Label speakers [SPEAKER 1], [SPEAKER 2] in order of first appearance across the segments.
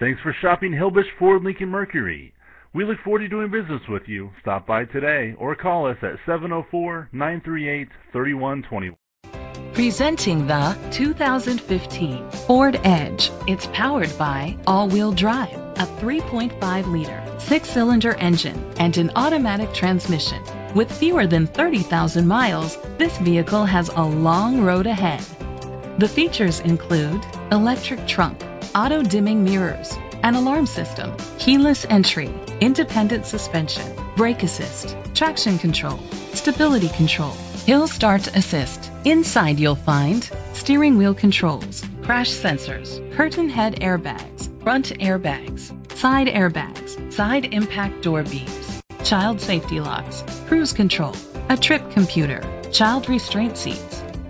[SPEAKER 1] Thanks for shopping Hilbish Ford Lincoln Mercury. We look forward to doing business with you. Stop by today or call us at 704-938-3121.
[SPEAKER 2] Presenting the 2015 Ford Edge. It's powered by all-wheel drive, a 3.5-liter six-cylinder engine, and an automatic transmission. With fewer than 30,000 miles, this vehicle has a long road ahead. The features include electric trunk, auto-dimming mirrors, an alarm system, keyless entry, independent suspension, brake assist, traction control, stability control, hill start assist. Inside you'll find steering wheel controls, crash sensors, curtain head airbags, front airbags, side airbags, side impact door beams, child safety locks, cruise control, a trip computer, child restraint seats.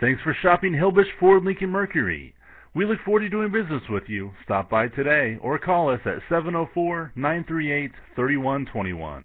[SPEAKER 1] Thanks for shopping Hilbish Ford Lincoln Mercury. We look forward to doing business with you. Stop by today or call us at 704 938 3121.